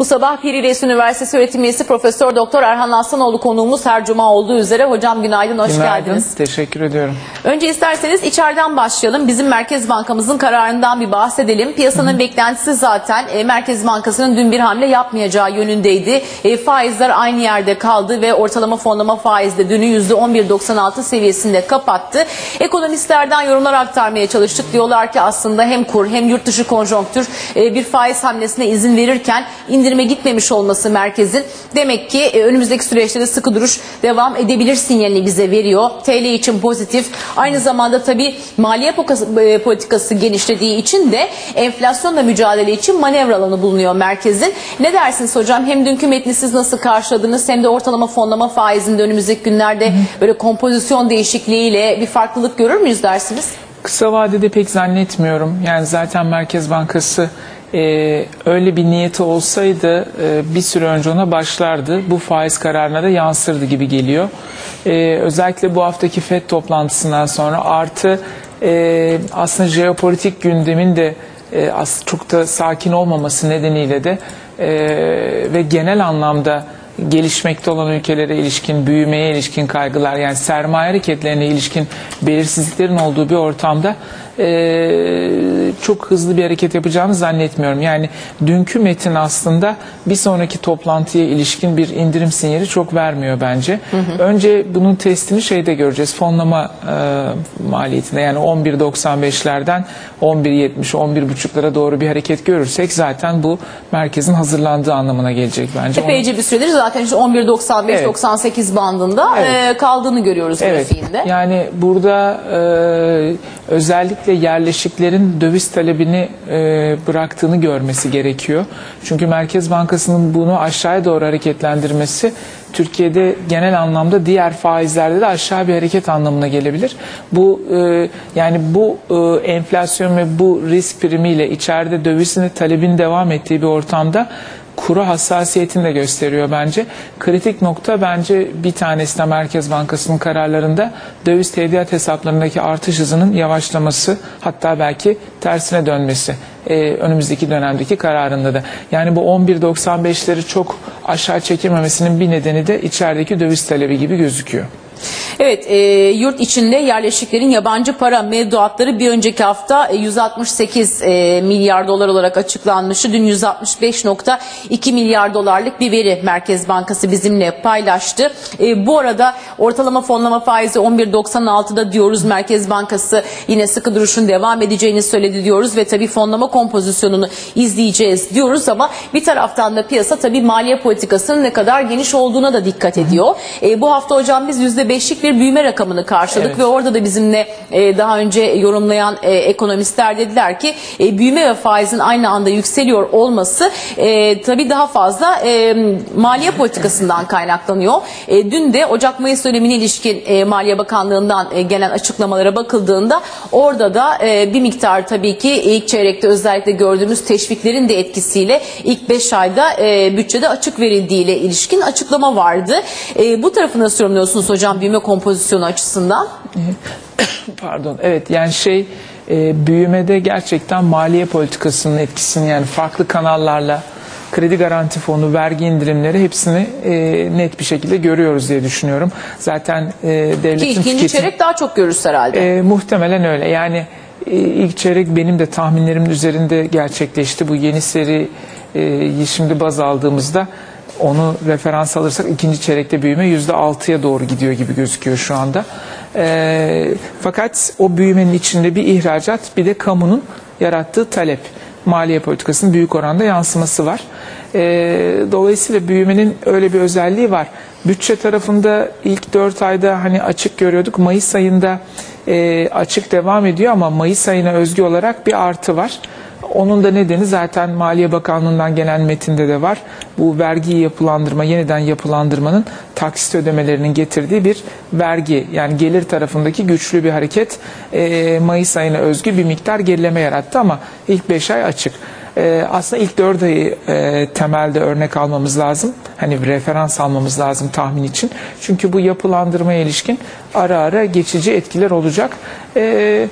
Bu sabah Piri Reis Üniversitesi öğretim üyesi Profesör Doktor Erhan Aslanoğlu konuğumuz her cuma olduğu üzere. Hocam günaydın, hoş Günaydın, geldiniz. teşekkür ediyorum. Önce isterseniz içeriden başlayalım. Bizim Merkez Bankamızın kararından bir bahsedelim. Piyasanın beklentisi zaten e, Merkez Bankası'nın dün bir hamle yapmayacağı yönündeydi. E, faizler aynı yerde kaldı ve ortalama fonlama faiz de dünü %11.96 seviyesinde kapattı. Ekonomistlerden yorumlar aktarmaya çalıştık. Diyorlar ki aslında hem kur hem yurt dışı konjonktür e, bir faiz hamlesine izin verirken indirime gitmemiş olması merkezin demek ki e, önümüzdeki süreçte de sıkı duruş devam edebilir sinyalini bize veriyor. TL için pozitif. Aynı zamanda tabii maliye e, politikası genişlediği için de enflasyonla mücadele için manevra alanı bulunuyor merkezin. Ne dersiniz hocam? Hem dünkü metni siz nasıl karşıladınız hem de ortalama fonlama faizinde önümüzdeki günlerde böyle kompozisyon değişikliğiyle bir farklılık görür müyüz dersiniz? Kısa vadede pek zannetmiyorum. Yani zaten Merkez Bankası e, öyle bir niyeti olsaydı e, bir süre önce ona başlardı. Bu faiz kararına da yansırdı gibi geliyor. E, özellikle bu haftaki FED toplantısından sonra artı e, aslında jeopolitik gündemin de e, as- çok da sakin olmaması nedeniyle de e, ve genel anlamda gelişmekte olan ülkelere ilişkin, büyümeye ilişkin kaygılar yani sermaye hareketlerine ilişkin belirsizliklerin olduğu bir ortamda eee, çok hızlı bir hareket yapacağını zannetmiyorum. Yani dünkü metin aslında bir sonraki toplantıya ilişkin bir indirim sinyali çok vermiyor bence. Önce bunun testini şeyde göreceğiz. Fonlama eee, maliyetinde yani 11.95'lerden 11.70 11.5'lara doğru bir hareket görürsek zaten bu merkezin hazırlandığı anlamına gelecek bence. Onu- Epeyce bir süredir zaten işte 11.95-98 bandında Evet. e, kaldığını görüyoruz Evet. grafiğinde. Yani burada e, özellikle yerleşiklerin döviz talebini e, bıraktığını görmesi gerekiyor. Çünkü Merkez Bankası'nın bunu aşağıya doğru hareketlendirmesi Türkiye'de genel anlamda diğer faizlerde de aşağı bir hareket anlamına gelebilir. Bu e, yani bu e, enflasyon ve bu risk primiyle içeride dövizin talebin devam ettiği bir ortamda kuru hassasiyetini de gösteriyor bence. Kritik nokta bence bir tanesi de Merkez Bankası'nın kararlarında döviz tevdiat hesaplarındaki artış hızının yavaşlaması hatta belki tersine dönmesi ee, önümüzdeki dönemdeki kararında da. Yani bu 11.95'leri çok aşağı çekilmemesinin bir nedeni de içerideki döviz talebi gibi gözüküyor. Evet, e, yurt içinde yerleşiklerin yabancı para mevduatları bir önceki hafta e, 168 e, milyar dolar olarak açıklanmıştı. Dün 165.2 milyar dolarlık bir veri Merkez Bankası bizimle paylaştı. E, bu arada ortalama fonlama faizi 11.96'da diyoruz. Merkez Bankası yine sıkı duruşun devam edeceğini söyledi diyoruz ve tabii fonlama kompozisyonunu izleyeceğiz diyoruz ama bir taraftan da piyasa tabii maliye politikasının ne kadar geniş olduğuna da dikkat ediyor. E, bu hafta hocam biz %5'lik bir büyüme rakamını karşıladık Evet. ve orada da bizimle e, daha önce yorumlayan e, ekonomistler dediler ki e, büyüme ve faizin aynı anda yükseliyor olması e, tabii daha fazla e, maliye politikasından kaynaklanıyor. E, dün de Ocak-Mayıs dönemine ilişkin e, Maliye Bakanlığı'ndan e, gelen açıklamalara bakıldığında orada da e, bir miktar tabii ki ilk çeyrekte özellikle gördüğümüz teşviklerin de etkisiyle ilk 5 ayda e, bütçede açık verildiğiyle ilişkin açıklama vardı. E, bu tarafı nasıl yorumluyorsunuz hocam büyüme kompozisyonu açısından? Pardon. Evet yani şey e, büyümede gerçekten maliye politikasının etkisini yani farklı kanallarla kredi garanti fonu, vergi indirimleri hepsini e, net bir şekilde görüyoruz diye düşünüyorum. Zaten e, Ki devletin ikinci tüketim- çeyrek daha çok görürüz herhalde. e, muhtemelen öyle. Yani e, ilk çeyrek benim de tahminlerimin üzerinde gerçekleşti. Bu yeni seri e, şimdi baz aldığımızda onu referans alırsak ikinci çeyrekte büyüme %6'ya doğru gidiyor gibi gözüküyor şu anda. E, fakat o büyümenin içinde bir ihracat bir de kamunun yarattığı talep. Maliye politikasının büyük oranda yansıması var. E, dolayısıyla büyümenin öyle bir özelliği var. Bütçe tarafında ilk 4 ayda hani açık görüyorduk. Mayıs ayında e, açık devam ediyor ama Mayıs ayına özgü olarak bir artı var. Onun da nedeni zaten Maliye Bakanlığı'ndan gelen metinde de var. Bu vergi yapılandırma, yeniden yapılandırmanın taksit ödemelerinin getirdiği bir vergi. Yani gelir tarafındaki güçlü bir hareket e, Mayıs ayına özgü bir miktar gerileme yarattı ama ilk 5 ay açık. E, aslında ilk 4 ayı e, temelde örnek almamız lazım. Hani bir referans almamız lazım tahmin için. Çünkü bu yapılandırmaya ilişkin ara ara geçici etkiler olacak. E,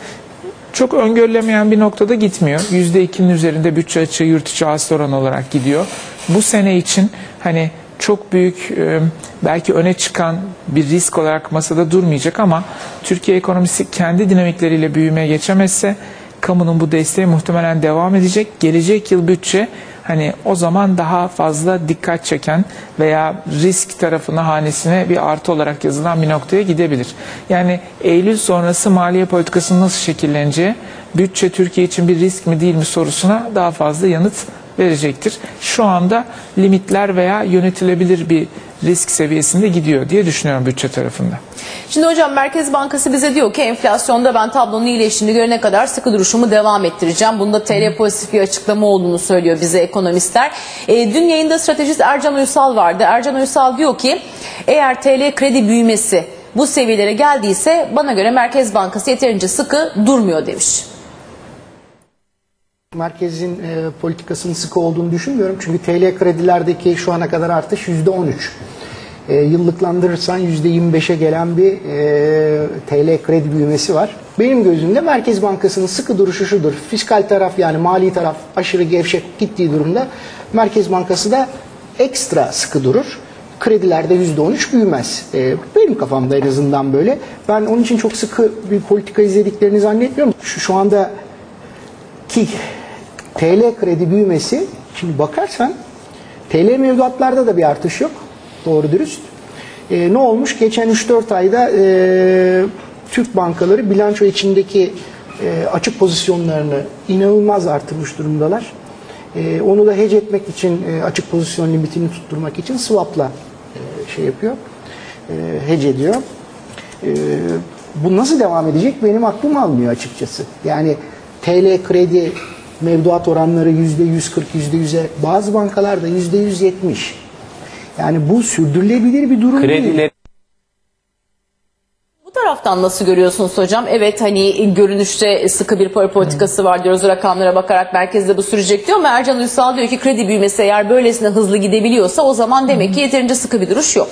çok öngörülemeyen bir noktada gitmiyor. %2'nin üzerinde bütçe açığı yurt içi hasıla oranı olarak gidiyor. Bu sene için hani çok büyük e, belki öne çıkan bir risk olarak masada durmayacak ama Türkiye ekonomisi kendi dinamikleriyle büyümeye geçemezse kamunun bu desteği muhtemelen devam edecek. Gelecek yıl bütçe hani o zaman daha fazla dikkat çeken veya risk tarafına hanesine bir artı olarak yazılan bir noktaya gidebilir. Yani Eylül sonrası maliye politikasının nasıl şekilleneceği bütçe Türkiye için bir risk mi değil mi sorusuna daha fazla yanıt verecektir. Şu anda limitler veya yönetilebilir bir risk seviyesinde gidiyor diye düşünüyorum bütçe tarafında. Şimdi hocam Merkez Bankası bize diyor ki enflasyonda ben tablonun iyileştiğini görene kadar sıkı duruşumu devam ettireceğim. Bunda TL pozitif bir açıklama olduğunu söylüyor bize ekonomistler. E, dün yayında stratejist Ercan Uysal vardı. Ercan Uysal diyor ki eğer TL kredi büyümesi bu seviyelere geldiyse bana göre Merkez Bankası yeterince sıkı durmuyor demiş. Merkezin e, politikasının sıkı olduğunu düşünmüyorum. Çünkü TL kredilerdeki şu ana kadar artış %13. E, yıllıklandırırsan %25'e gelen bir e, TL kredi büyümesi var. Benim gözümde Merkez Bankası'nın sıkı duruşu şudur. Fiskal taraf yani mali taraf aşırı gevşek gittiği durumda Merkez Bankası da ekstra sıkı durur. Kredilerde %13 büyümez. E, benim kafamda en azından böyle. Ben onun için çok sıkı bir politika izlediklerini zannetmiyorum. Şu, şu anda ki TL kredi büyümesi şimdi bakarsan TL mevduatlarda da bir artış yok. Doğru dürüst. Ee, ne olmuş? Geçen 3-4 ayda e, Türk bankaları bilanço içindeki e, açık pozisyonlarını inanılmaz artırmış durumdalar. E, onu da hedge etmek için e, açık pozisyon limitini tutturmak için swap'la e, şey yapıyor. E, hedge ediyor. E, bu nasıl devam edecek benim aklım almıyor açıkçası. Yani TL kredi mevduat oranları yüzde 140, yüzde 100'e bazı bankalarda yüzde 170. Yani bu sürdürülebilir bir durum değil. Kredileri Bu taraftan nasıl görüyorsunuz hocam? Evet hani görünüşte sıkı bir para politikası var diyoruz rakamlara bakarak merkezde bu sürecek diyor ama Ercan Uysal diyor ki kredi büyümesi eğer böylesine hızlı gidebiliyorsa o zaman demek ki yeterince sıkı bir duruş yok.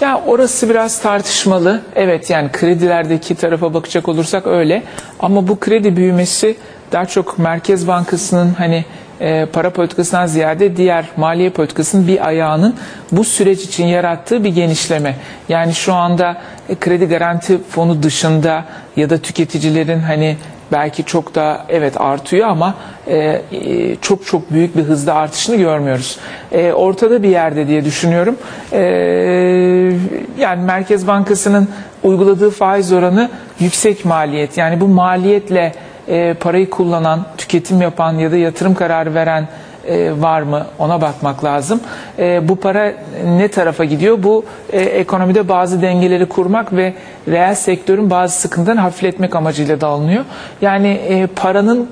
Ya orası biraz tartışmalı. Evet yani kredilerdeki tarafa bakacak olursak öyle. Ama bu kredi büyümesi daha çok Merkez Bankası'nın hani e, para politikasından ziyade diğer maliye politikasının bir ayağının bu süreç için yarattığı bir genişleme. Yani şu anda e, kredi garanti fonu dışında ya da tüketicilerin hani belki çok da evet artıyor ama e, e, çok çok büyük bir hızda artışını görmüyoruz. E, ortada bir yerde diye düşünüyorum. E, yani Merkez Bankası'nın uyguladığı faiz oranı yüksek maliyet. Yani bu maliyetle e, parayı kullanan, tüketim yapan ya da yatırım kararı veren e, var mı ona bakmak lazım. E, bu para ne tarafa gidiyor? Bu e, ekonomide bazı dengeleri kurmak ve reel sektörün bazı sıkıntılarını hafifletmek amacıyla da alınıyor. Yani e, paranın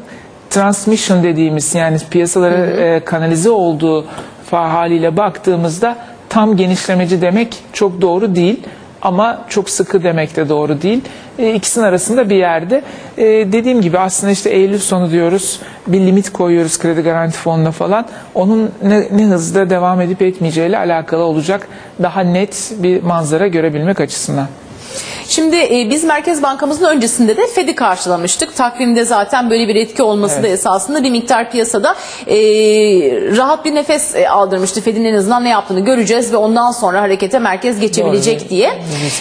transmission dediğimiz yani piyasalara e, kanalize olduğu haliyle baktığımızda tam genişlemeci demek çok doğru değil ama çok sıkı demek de doğru değil. E, ikisinin arasında bir yerde. E, dediğim gibi aslında işte Eylül sonu diyoruz. Bir limit koyuyoruz kredi garanti fonuna falan. Onun ne, ne hızda devam edip etmeyeceğiyle alakalı olacak daha net bir manzara görebilmek açısından. Şimdi e, biz Merkez Bankamızın öncesinde de Fed'i karşılamıştık. Takvimde zaten böyle bir etki olması da Evet. esasında bir miktar piyasada e, rahat bir nefes e, aldırmıştı. Fed'in en azından ne yaptığını göreceğiz ve ondan sonra harekete merkez geçebilecek Doğru. diye.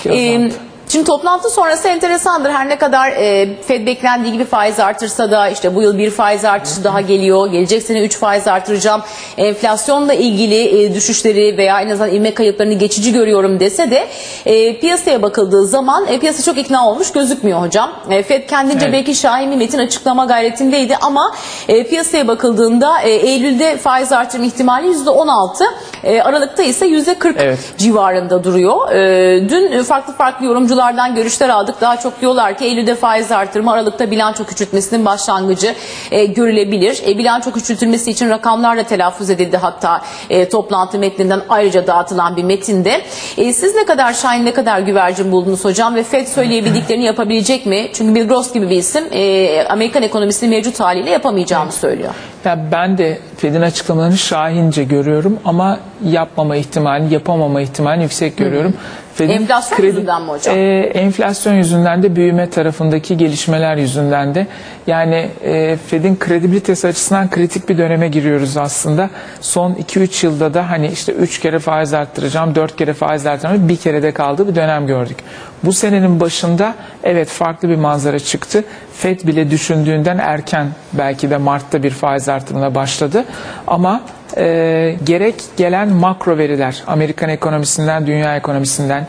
E. Şimdi toplantı sonrası enteresandır. Her ne kadar e, Fed beklendiği gibi faiz artırsa da işte bu yıl bir faiz artışı daha geliyor. Gelecek sene 3 faiz artıracağım. Enflasyonla ilgili e, düşüşleri veya en azından ilmek kayıplarını geçici görüyorum dese de e, piyasaya bakıldığı zaman e, piyasa çok ikna olmuş gözükmüyor hocam. E, Fed kendince Evet. belki şahin metin açıklama gayretindeydi ama e, piyasaya bakıldığında e, Eylül'de faiz artırma ihtimali %16. E, Aralık'ta ise %40 Evet. civarında duruyor. Ee, dün farklı farklı yorumculardan görüşler aldık. Daha çok diyorlar ki Eylül'de faiz artırma, Aralık'ta bilanço küçültmesinin başlangıcı e, görülebilir. E, bilanço küçültülmesi için rakamlarla telaffuz edildi hatta e, toplantı metninden ayrıca dağıtılan bir metinde. E, siz ne kadar şahin, ne kadar güvercin buldunuz hocam ve Fed söyleyebildiklerini yapabilecek mi? Çünkü Bill Gross gibi bir isim e, Amerikan ekonomisinin mevcut haliyle yapamayacağını söylüyor. Ya ben de Fed'in açıklamalarını şahince görüyorum ama yapmama ihtimali, yapamama ihtimali yüksek görüyorum. Fed'in Enflasyon yüzünden mi hocam? E, enflasyon yüzünden de büyüme tarafındaki gelişmeler yüzünden de yani e, Fed'in kredibilitesi açısından kritik bir döneme giriyoruz aslında. Son 2-3 yılda da hani işte 3 kere faiz arttıracağım, 4 kere faiz arttıracağım bir kere de kaldığı bir dönem gördük. Bu senenin başında evet farklı bir manzara çıktı. Fed bile düşündüğünden erken belki de Mart'ta bir faiz artırımına başladı. Ama e, gerek gelen makro veriler Amerikan ekonomisinden, dünya ekonomisinden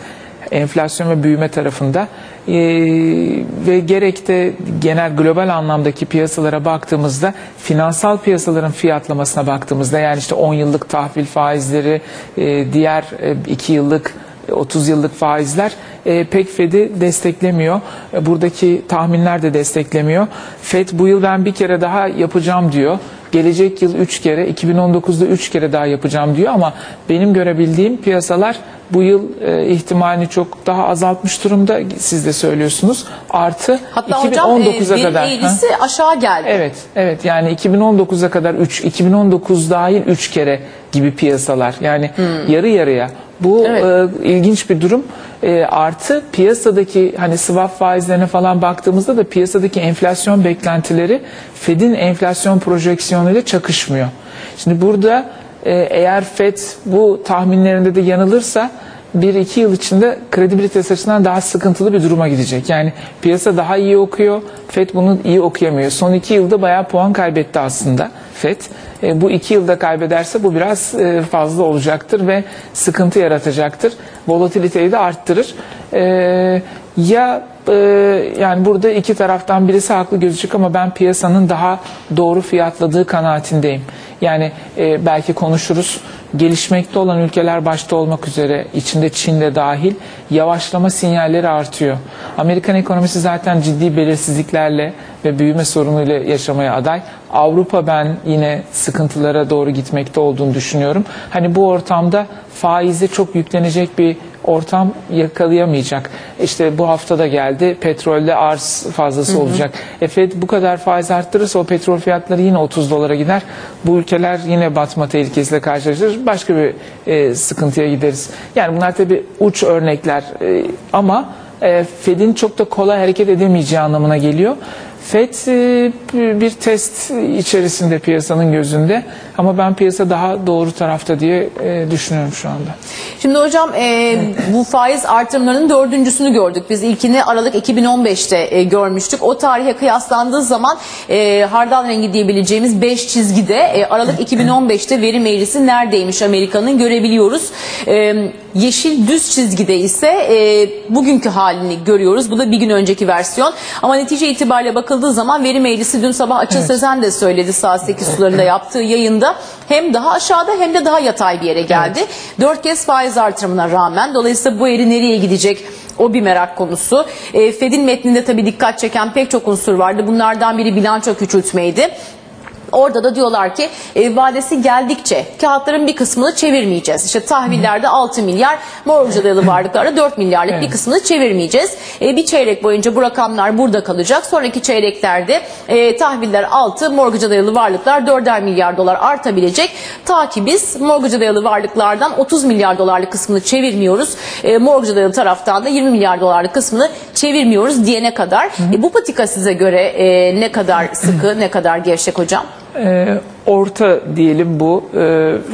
enflasyon ve büyüme tarafında e, ve gerek de genel global anlamdaki piyasalara baktığımızda finansal piyasaların fiyatlamasına baktığımızda yani işte 10 yıllık tahvil faizleri, e, diğer 2 yıllık 30 yıllık faizler e, pek Fed'i desteklemiyor. E, buradaki tahminler de desteklemiyor. Fed bu yıl ben bir kere daha yapacağım diyor. Gelecek yıl 3 kere, 2019'da 3 kere daha yapacağım diyor ama benim görebildiğim piyasalar bu yıl e, ihtimalini çok daha azaltmış durumda. Siz de söylüyorsunuz. Artı Hatta hocam e, 2019'a kadar. eğrisi aşağı geldi. Evet, evet. Yani 2019'a kadar 3, 2019 dahil 3 kere gibi piyasalar. Yani yarı yarıya. Bu Evet. e, ilginç bir durum. E, artı piyasadaki hani swap faizlerine falan baktığımızda da piyasadaki enflasyon beklentileri Fed'in enflasyon projeksiyonuyla çakışmıyor. Şimdi burada eğer Fed bu tahminlerinde de yanılırsa 1-2 yıl içinde kredibilitesi açısından daha sıkıntılı bir duruma gidecek. Yani piyasa daha iyi okuyor, FED bunu iyi okuyamıyor. Son 2 yılda bayağı puan kaybetti aslında FED. E, bu 2 yılda kaybederse bu biraz e, fazla olacaktır ve sıkıntı yaratacaktır. Volatiliteyi de arttırır. E, ya e, yani burada iki taraftan birisi haklı gözükecek ama ben piyasanın daha doğru fiyatladığı kanaatindeyim. Yani e, belki konuşuruz. Gelişmekte olan ülkeler başta olmak üzere içinde Çin de dahil yavaşlama sinyalleri artıyor. Amerikan ekonomisi zaten ciddi belirsizliklerle ve büyüme sorunuyla yaşamaya aday. Avrupa ben yine sıkıntılara doğru gitmekte olduğunu düşünüyorum. Hani bu ortamda faize çok yüklenecek bir ortam yakalayamayacak. İşte bu hafta da geldi. Petrolde arz fazlası olacak. E Fed bu kadar faiz arttırırsa o petrol fiyatları yine 30 dolara gider. Bu ülkeler yine batma tehlikesiyle karşılaşır. Başka bir e, sıkıntıya gideriz. Yani bunlar tabii uç örnekler E, ama e, Fed'in çok da kolay hareket edemeyeceği anlamına geliyor. FED bir test içerisinde piyasanın gözünde ama ben piyasa daha doğru tarafta diye e, düşünüyorum şu anda. Şimdi hocam e, bu faiz artırımlarının dördüncüsünü gördük. Biz ilkini Aralık 2015'te e, görmüştük. O tarihe kıyaslandığı zaman hardal rengi diyebileceğimiz 5 çizgide Aralık 2015'te verim eğrisi neredeymiş Amerika'nın görebiliyoruz. Yeşil düz çizgide ise bugünkü halini görüyoruz. Bu da bir gün önceki versiyon. Ama netice itibariyle bakıldığı zaman verim eğrisi dün sabah Açıl Evet. Sezen de söyledi saat 8 sularında yaptığı yayında. Hem daha aşağıda hem de daha yatay bir yere geldi. Dört kez faiz artırımına rağmen. Dolayısıyla bu eğri nereye gidecek? O bir merak konusu. E, Fed'in metninde tabii dikkat çeken pek çok unsur vardı. Bunlardan biri bilanço küçültmeydi. Orada da diyorlar ki e, vadesi geldikçe kağıtların bir kısmını çevirmeyeceğiz. İşte tahvillerde 6 milyar, mortgage dayalı varlıklarda 4 milyarlık bir Evet. kısmını çevirmeyeceğiz. E, bir çeyrek boyunca bu rakamlar burada kalacak. Sonraki çeyreklerde e, tahviller 6, mortgage dayalı varlıklar 4'er milyar dolar artabilecek. Ta ki biz mortgage dayalı varlıklardan 30 milyar dolarlık kısmını çevirmiyoruz. E, mortgage dayalı taraftan da 20 milyar dolarlık kısmını çevirmiyoruz diyene kadar. E, bu patika size göre e, ne kadar sıkı, ne kadar gevşek hocam? E, orta diyelim bu. E,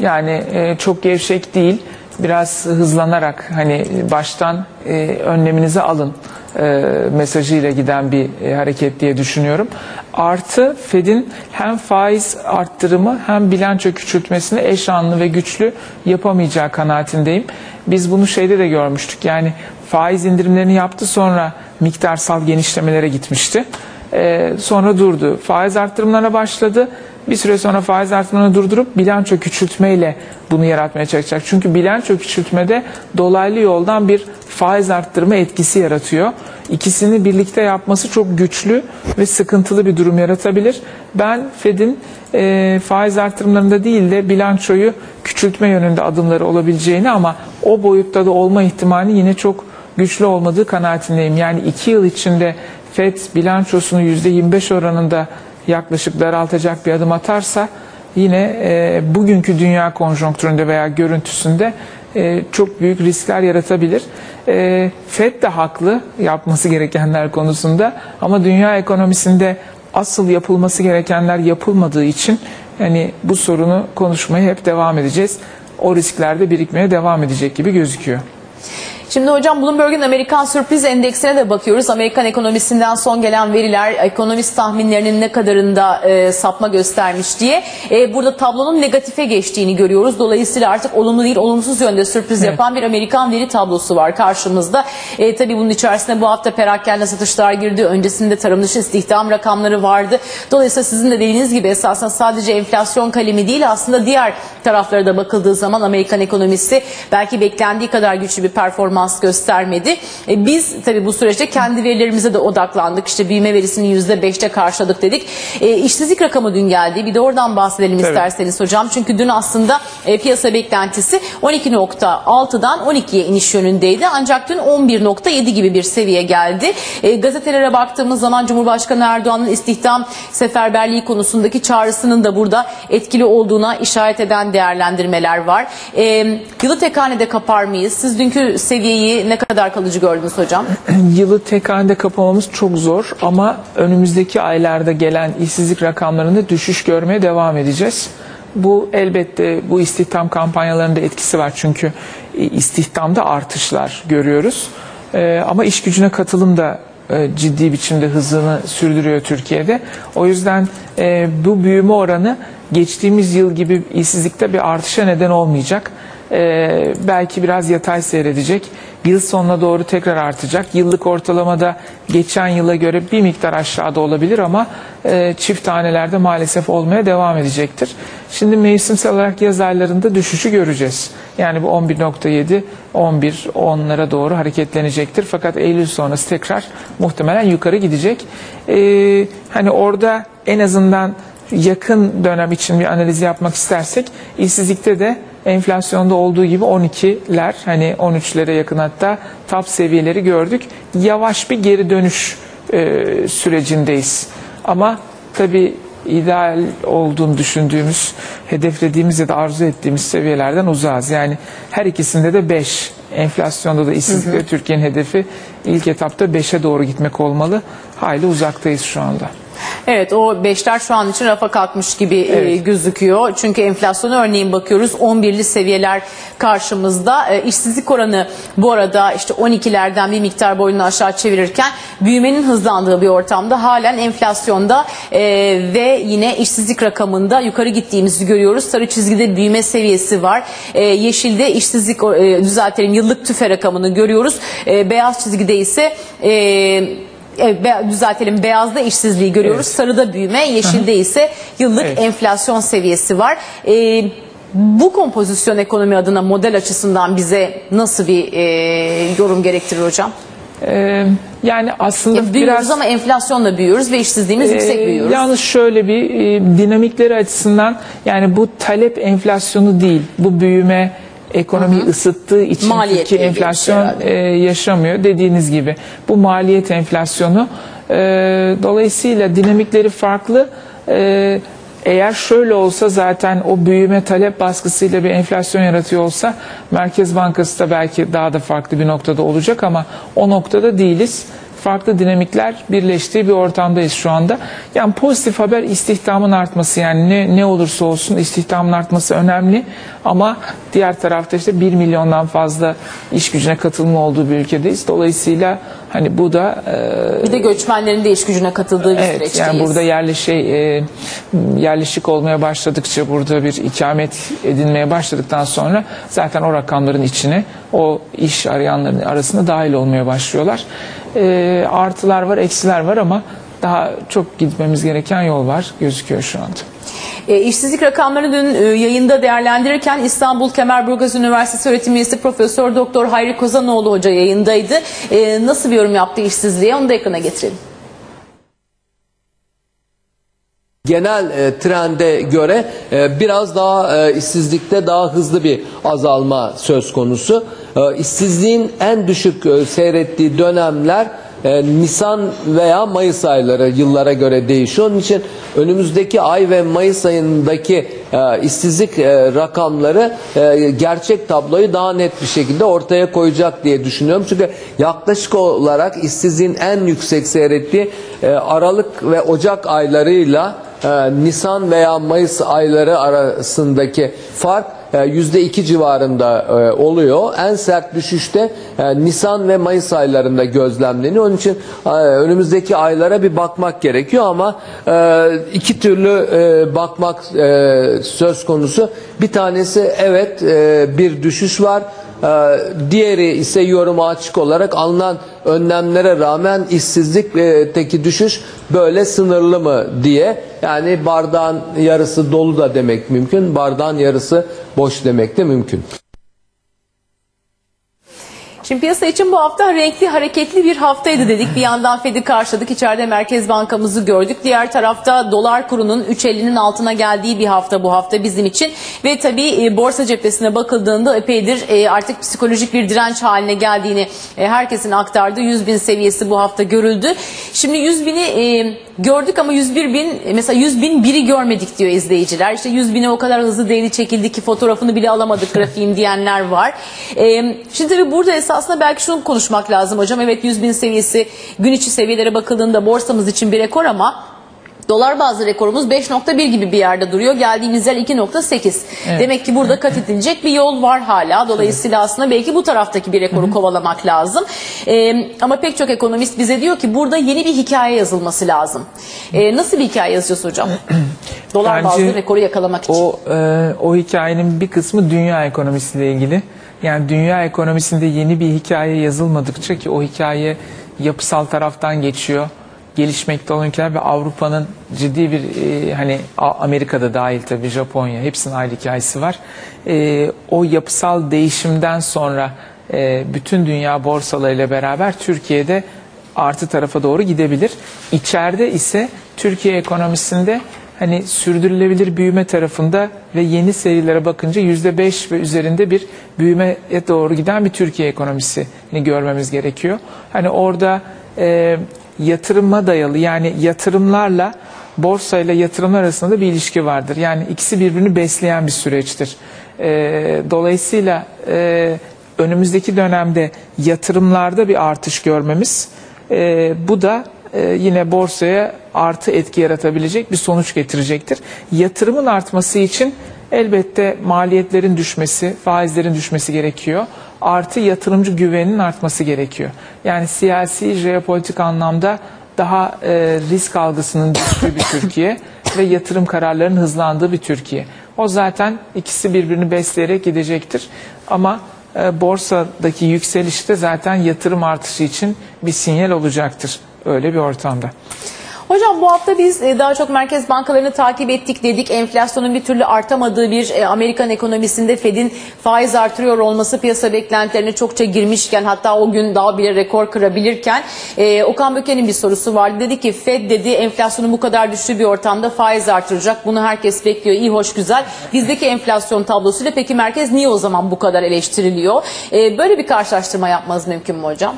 yani e, çok gevşek değil. Biraz hızlanarak hani baştan e, önleminizi alın e, mesajıyla giden bir e, hareket diye düşünüyorum. Artı Fed'in hem faiz arttırımı hem bilanço küçültmesini eş anlı ve güçlü yapamayacağı kanaatindeyim. Biz bunu şeyde de görmüştük. Yani faiz indirimlerini yaptı sonra miktarsal genişlemelere gitmişti. Ee, sonra durdu. Faiz arttırımlarına başladı. Bir süre sonra faiz artırımlarını durdurup bilanço küçültmeyle bunu yaratmaya çalışacak. Çünkü bilanço küçültmede dolaylı yoldan bir faiz arttırma etkisi yaratıyor. İkisini birlikte yapması çok güçlü ve sıkıntılı bir durum yaratabilir. Ben Fed'in e, faiz artırımlarında değil de bilançoyu küçültme yönünde adımları olabileceğini ama o boyutta da olma ihtimali yine çok güçlü olmadığı kanaatindeyim. Yani iki yıl içinde FED bilançosunu %25 oranında yaklaşık daraltacak bir adım atarsa yine e, bugünkü dünya konjonktüründe veya görüntüsünde e, çok büyük riskler yaratabilir. E, FED de haklı yapması gerekenler konusunda ama dünya ekonomisinde asıl yapılması gerekenler yapılmadığı için yani bu sorunu konuşmaya hep devam edeceğiz. O riskler de birikmeye devam edecek gibi gözüküyor. Şimdi hocam Bloomberg'un Amerikan sürpriz endeksine de bakıyoruz. Amerikan ekonomisinden son gelen veriler ekonomist tahminlerinin ne kadarında e, sapma göstermiş diye. E, burada tablonun negatife geçtiğini görüyoruz. Dolayısıyla artık olumlu değil olumsuz yönde sürpriz Evet. yapan bir Amerikan veri tablosu var karşımızda. E, tabii bunun içerisinde bu hafta perakende satışlar girdi. Öncesinde tarım dışı istihdam rakamları vardı. Dolayısıyla sizin de dediğiniz gibi esasında sadece enflasyon kalemi değil aslında diğer taraflara da bakıldığı zaman Amerikan ekonomisi belki beklendiği kadar güçlü bir performans göstermedi. E, biz tabii bu süreçte kendi verilerimize de odaklandık. İşte büyüme verisini %5'te karşıladık dedik. E, işsizlik rakamı dün geldi. Bir de oradan bahsedelim Tabii. isterseniz hocam. Çünkü dün aslında e, piyasa beklentisi 12.6'dan 12'ye iniş yönündeydi. Ancak dün 11.7 gibi bir seviye geldi. E, gazetelere baktığımız zaman Cumhurbaşkanı Erdoğan'ın istihdam seferberliği konusundaki çağrısının da burada etkili olduğuna işaret eden değerlendirmeler var. E, yılı tek hanede kapar mıyız? Siz dünkü seviyeyi ne kadar kalıcı gördünüz hocam? Yılı tek halde kapamamız çok zor ama önümüzdeki aylarda gelen işsizlik rakamlarında düşüş görmeye devam edeceğiz. Bu elbette bu istihdam kampanyalarında etkisi var çünkü istihdamda artışlar görüyoruz. Ee, ama iş gücüne katılım da e, ciddi biçimde hızını sürdürüyor Türkiye'de. O yüzden e, bu büyüme oranı geçtiğimiz yıl gibi işsizlikte bir artışa neden olmayacak. Ee, belki biraz yatay seyredecek. Yıl sonuna doğru tekrar artacak. Yıllık ortalamada geçen yıla göre bir miktar aşağıda olabilir ama e, çift tanelerde maalesef olmaya devam edecektir. Şimdi mevsimsel olarak yaz aylarında düşüşü göreceğiz. Yani bu 11.7, 11, 10'lara doğru hareketlenecektir. Fakat Eylül sonrası tekrar muhtemelen yukarı gidecek. Ee, hani orada en azından yakın dönem için bir analiz yapmak istersek işsizlikte de enflasyonda olduğu gibi 12'ler hani 13'lere yakın hatta top seviyeleri gördük. Yavaş bir geri dönüş e, sürecindeyiz. Ama tabii ideal olduğunu düşündüğümüz, hedeflediğimiz ya da arzu ettiğimiz seviyelerden uzağız. Yani her ikisinde de 5. Enflasyonda da işsizlikte Türkiye'nin hedefi ilk etapta 5'e doğru gitmek olmalı. Hayli uzaktayız şu anda. Evet o beşler şu an için rafa kalkmış gibi e, Evet. gözüküyor. Çünkü enflasyona örneğin bakıyoruz 11'li seviyeler karşımızda. E, işsizlik oranı bu arada işte 12'lerden bir miktar boyunu aşağı çevirirken büyümenin hızlandığı bir ortamda halen enflasyonda e, ve yine işsizlik rakamında yukarı gittiğimizi görüyoruz. Sarı çizgide büyüme seviyesi var. E, yeşilde işsizlik e, düzeltelim yıllık tüfe rakamını görüyoruz. E, beyaz çizgide ise e, Be- düzeltelim. Beyazda işsizliği görüyoruz. Evet. Sarıda büyüme, yeşilde ise yıllık Evet. enflasyon seviyesi var. Ee, bu kompozisyon ekonomi adına model açısından bize nasıl bir e, yorum gerektirir hocam? Ee, yani aslında Ya büyüyoruz biraz ama enflasyonla büyüyoruz ve işsizliğimiz yüksek Ee, büyüyoruz. Yalnız şöyle bir e, dinamikleri açısından yani bu talep enflasyonu değil. Bu büyüme ekonomiyi ısıttığı için Maliyet Türkiye enflasyon e, yaşamıyor dediğiniz gibi. Bu maliyet enflasyonu. E, dolayısıyla dinamikleri farklı. E, eğer şöyle olsa zaten o büyüme talep baskısıyla bir enflasyon yaratıyor olsa Merkez Bankası da belki daha da farklı bir noktada olacak ama o noktada değiliz farklı dinamikler birleştiği bir ortamdayız şu anda. Yani pozitif haber istihdamın artması yani ne, ne olursa olsun istihdamın artması önemli ama diğer tarafta işte 1 milyondan fazla iş gücüne katılma olduğu bir ülkedeyiz. Dolayısıyla hani bu da e, bir de göçmenlerin de iş gücüne katıldığı bir Evet süreçteyiz. yani burada yerleşey, e, yerleşik olmaya başladıkça burada bir ikamet edinmeye başladıktan sonra zaten o rakamların içine o iş arayanların arasında dahil olmaya başlıyorlar. E, artılar var, eksiler var ama daha çok gitmemiz gereken yol var gözüküyor şu anda. E, işsizlik rakamlarını dün e, yayında değerlendirirken İstanbul Kemerburgaz Üniversitesi öğretim üyesi Profesör Doktor Hayri Kozanoğlu Hoca yayındaydı. E, nasıl bir yorum yaptı işsizliğe onu da ekrana getirelim. genel e, trende göre e, biraz daha e, işsizlikte daha hızlı bir azalma söz konusu. E, işsizliğin en düşük e, seyrettiği dönemler e, Nisan veya Mayıs ayları yıllara göre değişiyor. Onun için önümüzdeki ay ve Mayıs ayındaki e, işsizlik e, rakamları e, gerçek tabloyu daha net bir şekilde ortaya koyacak diye düşünüyorum. Çünkü yaklaşık olarak işsizliğin en yüksek seyrettiği e, Aralık ve Ocak aylarıyla e, Nisan veya Mayıs ayları arasındaki fark e, yüzde iki civarında e, oluyor. En sert düşüşte e, Nisan ve Mayıs aylarında gözlemleniyor. Onun için e, önümüzdeki aylara bir bakmak gerekiyor ama e, iki türlü e, bakmak e, söz konusu. Bir tanesi evet e, bir düşüş var. Ee, diğeri ise yoruma açık olarak alınan önlemlere rağmen işsizlikteki düşüş böyle sınırlı mı diye yani bardağın yarısı dolu da demek mümkün bardağın yarısı boş demek de mümkün. Şimdi piyasa için bu hafta renkli, hareketli bir haftaydı dedik. Bir yandan Fed'i karşıladık, içeride Merkez Bankamızı gördük. Diğer tarafta dolar kurunun 3.50'nin altına geldiği bir hafta bu hafta bizim için. Ve tabii e, borsa cephesine bakıldığında epeydir e, artık psikolojik bir direnç haline geldiğini e, herkesin aktardığı 100 bin seviyesi bu hafta görüldü. Şimdi 100 bini gördük ama 101 bin, mesela 100 bin biri görmedik diyor izleyiciler. İşte 100 bine o kadar hızlı değeri çekildi ki fotoğrafını bile alamadık grafiğin diyenler var. E, şimdi tabii burada esasında belki şunu konuşmak lazım hocam. Evet 100 bin seviyesi gün içi seviyelere bakıldığında borsamız için bir rekor ama Dolar bazlı rekorumuz 5.1 gibi bir yerde duruyor. Geldiğimiz yer 2.8. Demek ki burada kat edilecek bir yol var hala. Dolayısıyla aslında belki bu taraftaki bir rekoru kovalamak lazım. Ee, ama pek çok ekonomist bize diyor ki burada yeni bir hikaye yazılması lazım. Ee, nasıl bir hikaye yazacağız hocam? Dolar Bence bazlı rekoru yakalamak için. O e, o hikayenin bir kısmı dünya ekonomisiyle ilgili. Yani dünya ekonomisinde yeni bir hikaye yazılmadıkça ki o hikaye yapısal taraftan geçiyor. Gelişmekte olan ülkeler ve Avrupa'nın ciddi bir e, hani Amerika'da dahil tabii Japonya hepsinin ayrı hikayesi var. E, o yapısal değişimden sonra e, bütün dünya borsalarıyla beraber Türkiye'de artı tarafa doğru gidebilir. İçeride ise Türkiye ekonomisinde hani sürdürülebilir büyüme tarafında ve yeni serilere bakınca yüzde beş ve üzerinde bir büyümeye doğru giden bir Türkiye ekonomisini görmemiz gerekiyor. Hani orada e, yatırıma dayalı yani yatırımlarla borsayla yatırımlar arasında da bir ilişki vardır. Yani ikisi birbirini besleyen bir süreçtir. E, dolayısıyla e, önümüzdeki dönemde yatırımlarda bir artış görmemiz e, bu da e, yine borsaya artı etki yaratabilecek bir sonuç getirecektir. Yatırımın artması için elbette maliyetlerin düşmesi, faizlerin düşmesi gerekiyor. Artı yatırımcı güveninin artması gerekiyor. Yani siyasi, jeopolitik anlamda daha e, risk algısının düştüğü bir Türkiye ve yatırım kararlarının hızlandığı bir Türkiye. O zaten ikisi birbirini besleyerek gidecektir. Ama e, borsadaki yükseliş de zaten yatırım artışı için bir sinyal olacaktır öyle bir ortamda. Hocam bu hafta biz e, daha çok merkez bankalarını takip ettik dedik. Enflasyonun bir türlü artamadığı bir e, Amerikan ekonomisinde Fed'in faiz artırıyor olması piyasa beklentilerine çokça girmişken hatta o gün daha bile rekor kırabilirken e, Okan Böke'nin bir sorusu vardı. Dedi ki Fed dedi enflasyonun bu kadar düştüğü bir ortamda faiz artıracak. Bunu herkes bekliyor. İyi hoş güzel. Bizdeki enflasyon tablosuyla peki merkez niye o zaman bu kadar eleştiriliyor? Böyle bir karşılaştırma yapmanız mümkün mü hocam?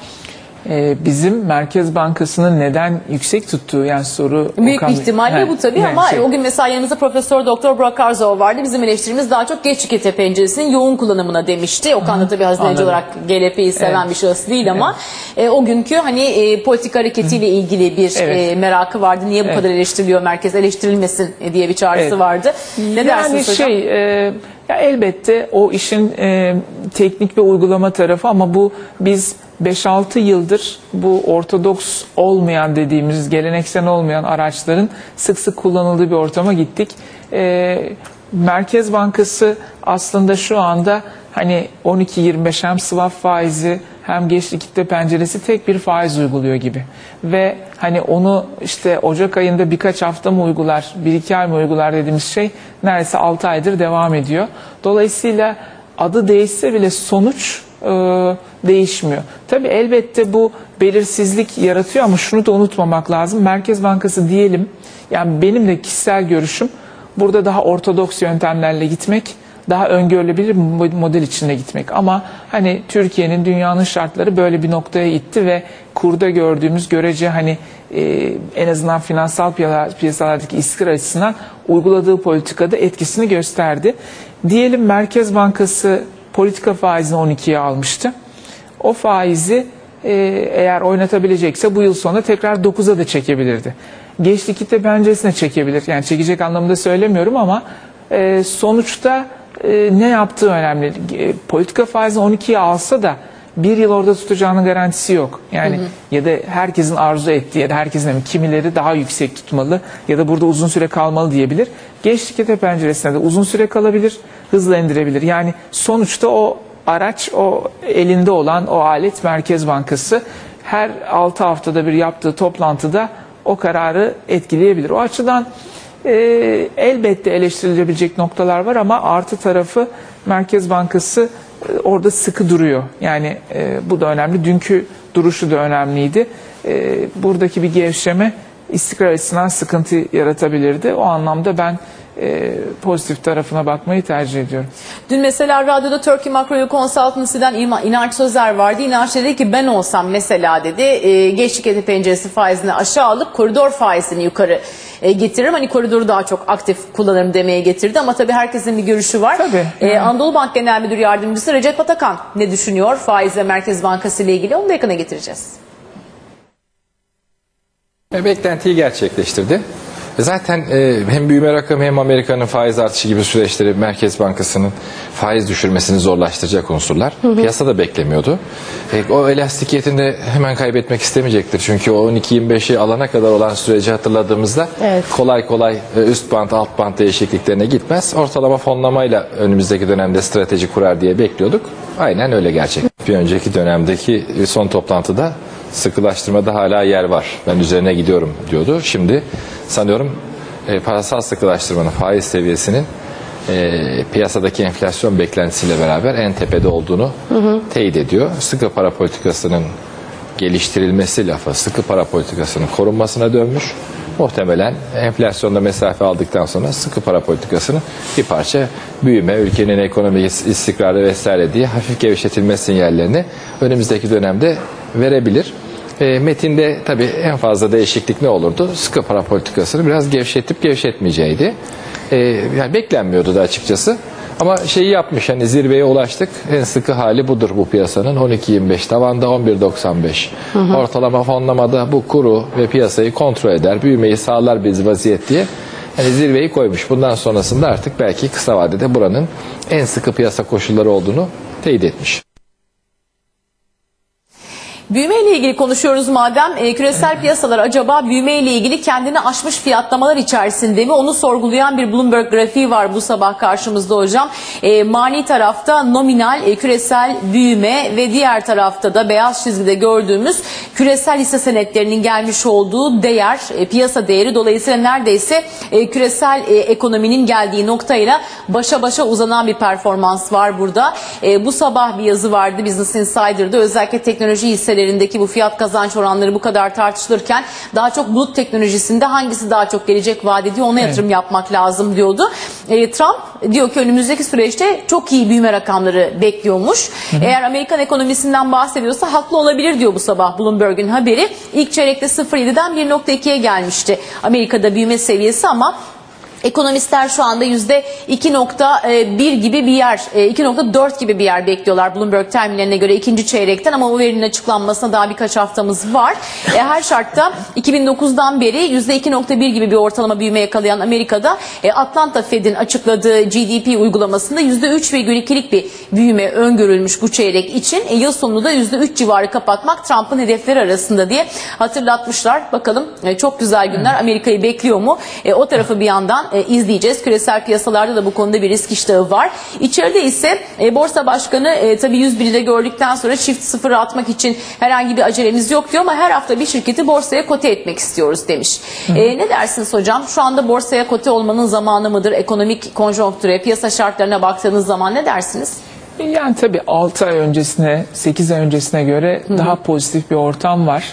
Ee, bizim Merkez Bankası'nın neden yüksek tuttuğu yani soru Büyük Okan bir ihtimalle He, bu tabii yani ama şey- o gün mesela yanımızda Profesör Doktor Burak Arzov vardı. Bizim eleştirimiz daha çok geç tükete penceresinin yoğun kullanımına demişti. Okan da tabii hazineci anladım. olarak GLP'yi seven Evet. bir şahıs değil ama e, o günkü hani e, politik hareketiyle ilgili bir Evet. e, merakı vardı. Niye bu Evet. kadar eleştiriliyor merkez eleştirilmesin e, diye bir çağrısı Evet. vardı. Ne yani dersiniz hocam? şey e, ya elbette o işin e, teknik ve uygulama tarafı ama bu biz 5-6 yıldır bu ortodoks olmayan dediğimiz geleneksel olmayan araçların sık sık kullanıldığı bir ortama gittik. E, Merkez Bankası aslında şu anda hani 12-25 hem swap faizi hem geç likitte penceresi tek bir faiz uyguluyor gibi. Ve hani onu işte Ocak ayında birkaç hafta mı uygular, bir iki ay mı uygular dediğimiz şey neredeyse 6 aydır devam ediyor. Dolayısıyla adı değişse bile sonuç e, değişmiyor. Tabii elbette bu belirsizlik yaratıyor ama şunu da unutmamak lazım. Merkez Bankası diyelim, yani benim de kişisel görüşüm burada daha ortodoks yöntemlerle gitmek, daha öngörülebilir model içinde gitmek. Ama hani Türkiye'nin dünyanın şartları böyle bir noktaya itti ve kurda gördüğümüz görece hani e, en azından finansal piya- piyasalardaki istikrar açısından uyguladığı politikada etkisini gösterdi. Diyelim Merkez Bankası politika faizini 12'ye almıştı. O faizi e, eğer oynatabilecekse bu yıl sonunda tekrar 9'a da çekebilirdi. Geç likitte penceresine çekebilir. Yani çekecek anlamında söylemiyorum ama e, sonuçta e, ne yaptığı önemli. E, politika faizini 12'ye alsa da bir yıl orada tutacağının garantisi yok. Yani ya da herkesin arzu ettiği ya da herkesin kimileri daha yüksek tutmalı ya da burada uzun süre kalmalı diyebilir. Geç likite penceresinde de uzun süre kalabilir, hızla indirebilir. Yani sonuçta o araç o elinde olan o alet Merkez Bankası her 6 haftada bir yaptığı toplantıda o kararı etkileyebilir. O açıdan e, elbette eleştirilebilecek noktalar var ama artı tarafı Merkez Bankası e, orada sıkı duruyor. Yani e, bu da önemli. Dünkü duruşu da önemliydi. E, buradaki bir gevşeme istikrar açısından sıkıntı yaratabilirdi. O anlamda ben e, pozitif tarafına bakmayı tercih ediyorum. Dün mesela radyoda Turkey Macro Consultancy'den İnanç Sözer vardı. İnanç dedi ki ben olsam mesela dedi e, geç tüketi penceresi faizini aşağı alıp koridor faizini yukarı e, getiririm. Hani koridoru daha çok aktif kullanırım demeye getirdi ama tabii herkesin bir görüşü var. Tabii, E, yani. Anadolu Bank Genel Müdür Yardımcısı Recep Atakan ne düşünüyor faiz ve Merkez Bankası ile ilgili onu da yakına getireceğiz. E, Beklentiyi gerçekleştirdi. E, Zaten e, hem büyüme rakamı hem Amerika'nın faiz artışı gibi süreçleri Merkez Bankası'nın faiz düşürmesini zorlaştıracak unsurlar. Piyasa da beklemiyordu. E, o elastikiyetini de hemen kaybetmek istemeyecektir. Çünkü o 12-25'i alana kadar olan süreci hatırladığımızda Evet. kolay kolay e, üst band alt band değişikliklerine gitmez. Ortalama fonlamayla önümüzdeki dönemde strateji kurar diye bekliyorduk. Aynen öyle gerçek. Bir önceki dönemdeki son toplantıda sıkılaştırmada hala yer var. Ben üzerine gidiyorum diyordu. Şimdi sanıyorum e, parasal sıkılaştırmanın faiz seviyesinin e, piyasadaki enflasyon beklentisiyle beraber en tepede olduğunu teyit ediyor. Sıkı para politikasının geliştirilmesi lafı sıkı para politikasının korunmasına dönmüş. Muhtemelen enflasyonda mesafe aldıktan sonra sıkı para politikasının bir parça büyüme, ülkenin ekonomik istikrarı vesaire diye hafif gevşetilme sinyallerini önümüzdeki dönemde verebilir. E, metinde tabii en fazla değişiklik ne olurdu? Sıkı para politikasını biraz gevşetip gevşetmeyeceğiydi. E, yani beklenmiyordu da açıkçası. Ama şeyi yapmış hani zirveye ulaştık. En sıkı hali budur bu piyasanın. 12.25 tavanda 11.95. Ortalama fonlamada bu kuru ve piyasayı kontrol eder. Büyümeyi sağlar biz vaziyet diye. Hani zirveyi koymuş. Bundan sonrasında artık belki kısa vadede buranın en sıkı piyasa koşulları olduğunu teyit etmiş. Büyüme ile ilgili konuşuyoruz madem. E, küresel piyasalar acaba büyüme ile ilgili kendini aşmış fiyatlamalar içerisinde mi? Onu sorgulayan bir Bloomberg grafiği var bu sabah karşımızda hocam. E, mani tarafta nominal e, küresel büyüme ve diğer tarafta da beyaz çizgide gördüğümüz küresel hisse senetlerinin gelmiş olduğu değer, e, piyasa değeri dolayısıyla neredeyse e, küresel e, ekonominin geldiği noktayla başa başa uzanan bir performans var burada. E, bu sabah bir yazı vardı Business Insider'da özellikle teknoloji hisselerindeki bu fiyat kazanç oranları bu kadar tartışılırken daha çok bulut teknolojisinde hangisi daha çok gelecek vaat ediyor ona yatırım yapmak lazım diyordu. E, Trump diyor ki önümüzdeki süreçte çok iyi büyüme rakamları bekliyormuş. Eğer Amerikan ekonomisinden bahsediyorsa haklı olabilir diyor bu sabah Bloomberg'un haberi. İlk çeyrekte 0.7'den 1.2'ye gelmişti Amerika'da büyüme seviyesi ama Ekonomistler şu anda yüzde 2.1 gibi bir yer, e, 2.4 gibi bir yer bekliyorlar Bloomberg terminlerine göre ikinci çeyrekten ama bu verinin açıklanmasına daha birkaç haftamız var. E, Her şartta 2009'dan beri yüzde 2.1 gibi bir ortalama büyüme yakalayan Amerika'da e, Atlanta Fed'in açıkladığı GDP uygulamasında yüzde 3,2'lik bir büyüme öngörülmüş bu çeyrek için. E, Yıl sonunu da yüzde 3 civarı kapatmak Trump'ın hedefleri arasında diye hatırlatmışlar. Bakalım e, çok güzel günler Amerika'yı bekliyor mu? E, O tarafı bir yandan e, izleyeceğiz. Küresel piyasalarda da bu konuda bir risk iştahı var. İçeride ise e, borsa başkanı e, tabii 101'i de gördükten sonra çift sıfır atmak için herhangi bir acelemiz yok diyor ama her hafta bir şirketi borsaya kote etmek istiyoruz demiş. E, ne dersiniz hocam? Şu anda borsaya kote olmanın zamanı mıdır? Ekonomik konjonktüre, piyasa şartlarına baktığınız zaman ne dersiniz? Yani tabii 6 ay öncesine, 8 ay öncesine göre daha pozitif bir ortam var.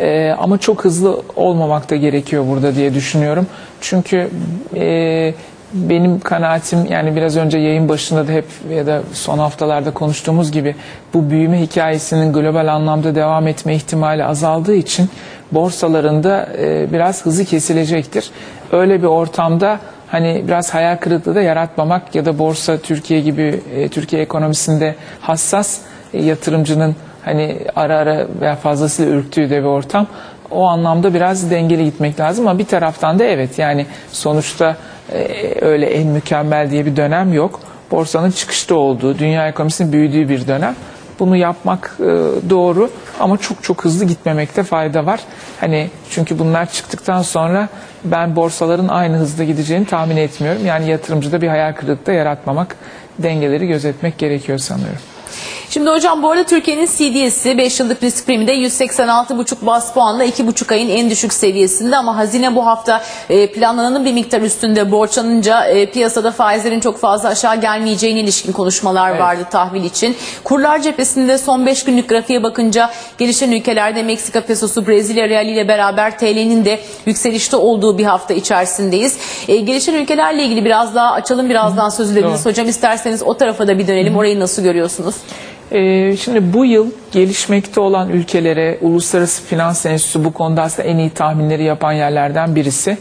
Ee, ama çok hızlı olmamak da gerekiyor burada diye düşünüyorum. Çünkü e, benim kanaatim yani biraz önce yayın başında da hep ya da son haftalarda konuştuğumuz gibi bu büyüme hikayesinin global anlamda devam etme ihtimali azaldığı için borsalarında e, biraz hızı kesilecektir. Öyle bir ortamda hani biraz hayal kırıklığı da yaratmamak ya da borsa Türkiye gibi e, Türkiye ekonomisinde hassas e, yatırımcının hani ara ara veya fazlasıyla ürktüğü de bir ortam. O anlamda biraz dengeli gitmek lazım ama bir taraftan da evet yani sonuçta e, öyle en mükemmel diye bir dönem yok. Borsanın çıkışta olduğu, dünya ekonomisinin büyüdüğü bir dönem. Bunu yapmak e, doğru ama çok çok hızlı gitmemekte fayda var. Hani çünkü bunlar çıktıktan sonra ben borsaların aynı hızda gideceğini tahmin etmiyorum. Yani yatırımcıda bir hayal kırıklığı da yaratmamak, dengeleri gözetmek gerekiyor sanıyorum. Şimdi hocam bu arada Türkiye'nin CDS'i 5 yıllık risk primi de 186,5 bas puanla 2,5 ayın en düşük seviyesinde ama hazine bu hafta e, planlananın bir miktar üstünde borçlanınca e, piyasada faizlerin çok fazla aşağı gelmeyeceğine ilişkin konuşmalar Evet. vardı tahvil için. Kurlar cephesinde son 5 günlük grafiğe bakınca gelişen ülkelerde Meksika pesosu, Brezilya reali ile beraber TL'nin de yükselişte olduğu bir hafta içerisindeyiz. E, gelişen ülkelerle ilgili biraz daha açalım birazdan sözü dediniz Doğru. hocam. İsterseniz o tarafa da bir dönelim. Orayı nasıl görüyorsunuz? Ee, şimdi bu yıl gelişmekte olan ülkelere Uluslararası Finans Enstitüsü bu konuda aslında en iyi tahminleri yapan yerlerden birisi.